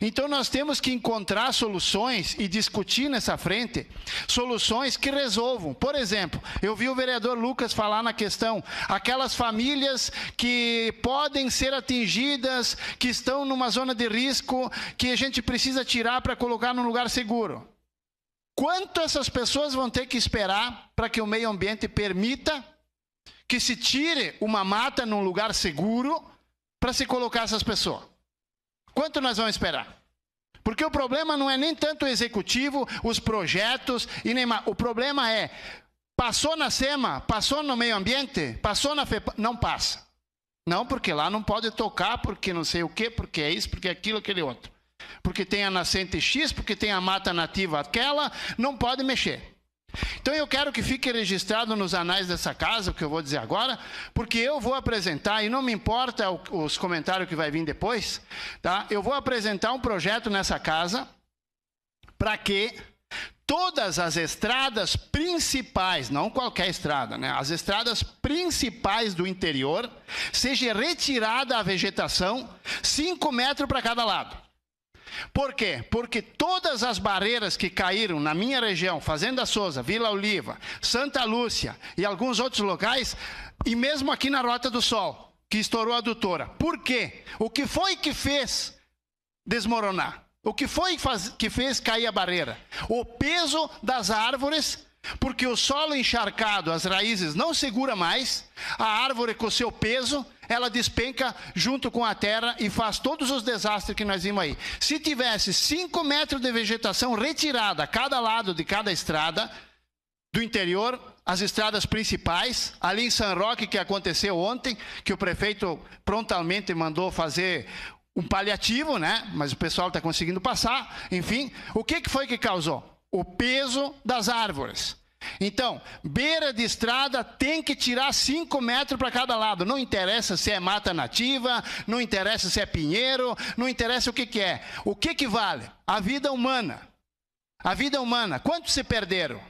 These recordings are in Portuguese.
Então nós temos que encontrar soluções e discutir nessa frente soluções que resolvam. Por exemplo, eu vi o vereador Lucas falar na questão aquelas famílias que podem ser atingidas, que estão numa zona de risco, que a gente precisa tirar para colocar num lugar seguro. Quanto essas pessoas vão ter que esperar para que o meio ambiente permita que se tire uma mata num lugar seguro para se colocar essas pessoas? Quanto nós vamos esperar? Porque o problema não é nem tanto o executivo, os projetos, e nem o problema é passou na SEMA, passou no meio ambiente, passou na FEPA, não passa. Não, porque lá não pode tocar, porque não sei o quê, porque é isso, porque é aquilo, aquele outro. Porque tem a nascente X, porque tem a mata nativa aquela, não pode mexer. Então eu quero que fique registrado nos anais dessa casa, o que eu vou dizer agora, porque eu vou apresentar, e não me importa os comentários que vai vir depois, tá? Eu vou apresentar um projeto nessa casa para que todas as estradas principais, não qualquer estrada, né? As estradas principais do interior, seja retirada a vegetação 5 metros para cada lado. Por quê? Porque todas as barreiras que caíram na minha região, Fazenda Souza, Vila Oliva, Santa Lúcia e alguns outros locais, e mesmo aqui na Rota do Sol, que estourou a adutora. Por quê? O que foi que fez desmoronar? O que foi que fez cair a barreira? O peso das árvores porque o solo encharcado, as raízes não segura mais, a árvore com seu peso, ela despenca junto com a terra e faz todos os desastres que nós vimos aí. Se tivesse 5 metros de vegetação retirada a cada lado de cada estrada do interior, as estradas principais, ali em San Roque, que aconteceu ontem, que o prefeito prontamente mandou fazer um paliativo, né? Mas o pessoal está conseguindo passar. Enfim, o que, que foi que causou? o peso das árvores. Então, beira de estrada tem que tirar 5 metros para cada lado. Não interessa se é mata nativa, não interessa se é pinheiro, não interessa o que, que é. O que, que vale? A vida humana. A vida humana. Quantos se perderam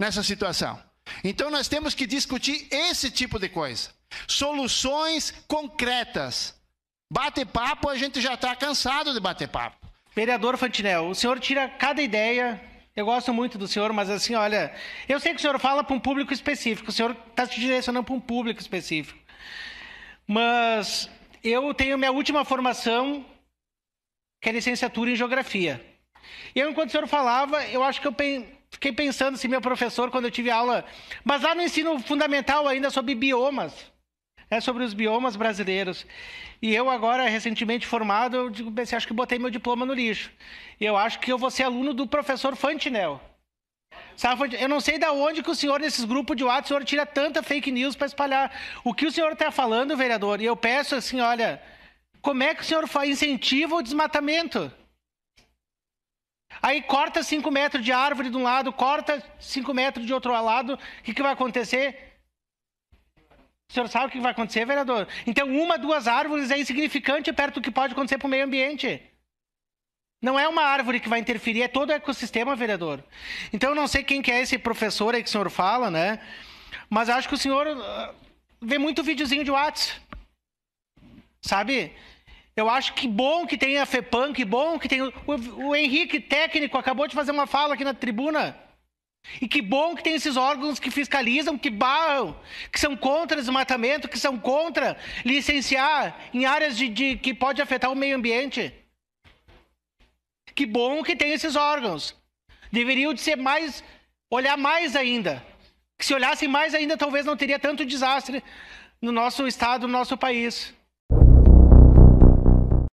nessa situação? Então, nós temos que discutir esse tipo de coisa. Soluções concretas. Bate papo, a gente já está cansado de bater papo. Vereador Fantinel, o senhor tira cada ideia. Eu gosto muito do senhor, mas assim, olha, eu sei que o senhor fala para um público específico, o senhor está se direcionando para um público específico. Mas eu tenho minha última formação, que é licenciatura em geografia. E eu, enquanto o senhor falava, eu acho que eu fiquei pensando se meu professor, quando eu tive aula, mas lá no ensino fundamental ainda sobre biomas, é sobre os biomas brasileiros. E eu agora, recentemente formado, eu digo, pensei, acho que botei meu diploma no lixo. E eu acho que eu vou ser aluno do professor Fantinel. Sabe, eu não sei de onde que o senhor, nesses grupos de WhatsApp, o senhor tira tanta fake news para espalhar. O que o senhor está falando, vereador? E eu peço assim, olha, como é que o senhor incentiva o desmatamento? Aí corta 5 metros de árvore de um lado, corta 5 metros de outro lado, o que, que vai acontecer? O senhor sabe o que vai acontecer, vereador? Então, uma, duas árvores é insignificante perto do que pode acontecer para o meio ambiente. Não é uma árvore que vai interferir, é todo o ecossistema, vereador. Então, eu não sei quem que é esse professor aí que o senhor fala, né? Mas acho que o senhor uh, vê muito videozinho de WhatsApp. Sabe? Eu acho que bom que tem a FEPAM, que bom que tem. O, o Henrique, técnico, acabou de fazer uma fala aqui na tribuna. E que bom que tem esses órgãos que fiscalizam, que barram, que são contra desmatamento, que são contra licenciar em áreas de, de, que pode afetar o meio ambiente. Que bom que tem esses órgãos. Deveriam de ser mais, olhar mais ainda. Que se olhassem mais ainda, talvez não teria tanto desastre no nosso estado, no nosso país.